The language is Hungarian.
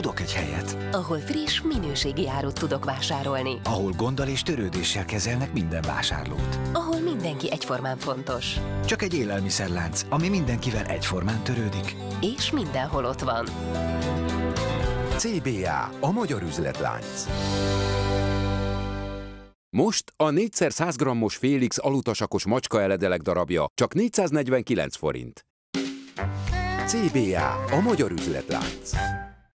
Tudok egy helyet, ahol friss, minőségi árut tudok vásárolni. ahol gonddal és törődéssel kezelnek minden vásárlót. Ahol mindenki egyformán fontos. Csak egy élelmiszerlánc, ami mindenkivel egyformán törődik. És mindenhol ott van. CBA, a magyar üzletlánc. Most a 4x100 grammos Félix alutasakos macska eledelek darabja csak 449 forint. CBA, a magyar üzletlánc.